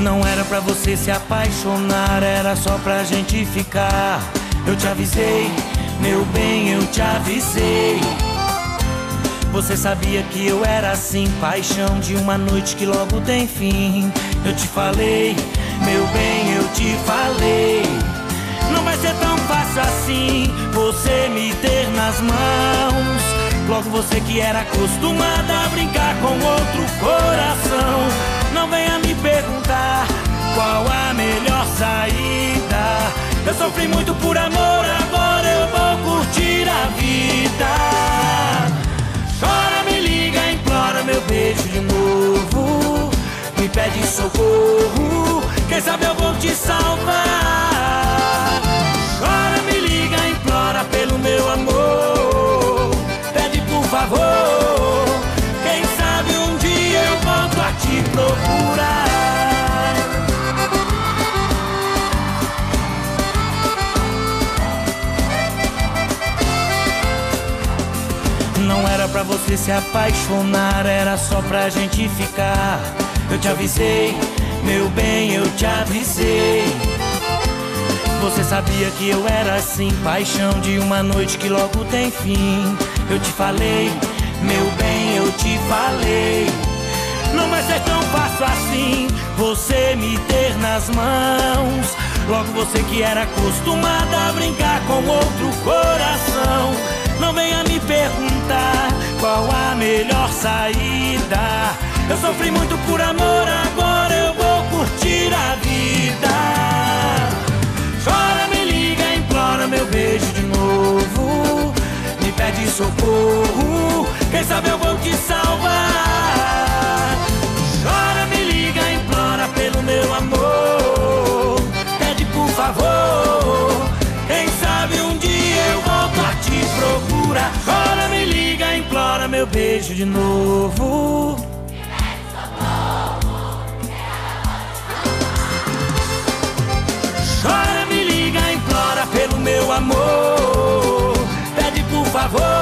Não era pra você se apaixonar, era só pra gente ficar. Eu te avisei, meu bem, eu te avisei. Você sabia que eu era assim, paixão de uma noite que logo tem fim. Eu te falei, meu bem, eu te falei. Não vai ser tão fácil assim você me ter nas mãos. Logo você que era acostumada a brincar com outro pede socorro, quem sabe eu vou te salvar. Chora, me liga, implora pelo meu amor. Pede por favor, quem sabe um dia eu volto a te procurar. Não era pra você se apaixonar, era só pra gente ficar. Eu te avisei, meu bem, eu te avisei. Você sabia que eu era assim, paixão de uma noite que logo tem fim. Eu te falei, meu bem, eu te falei. Não vai ser tão fácil assim você me ter nas mãos. Logo você que era acostumada a brincar com outro coração. Eu sofri muito por amor, agora eu vou curtir a vida. Chora, me liga, implora meu beijo de novo. Me pede socorro, quem sabe eu vou te salvar. Chora, me liga, implora pelo meu amor. Pede por favor, quem sabe um dia eu volto a te procurar. Chora, me liga, implora meu beijo de novo. Favor.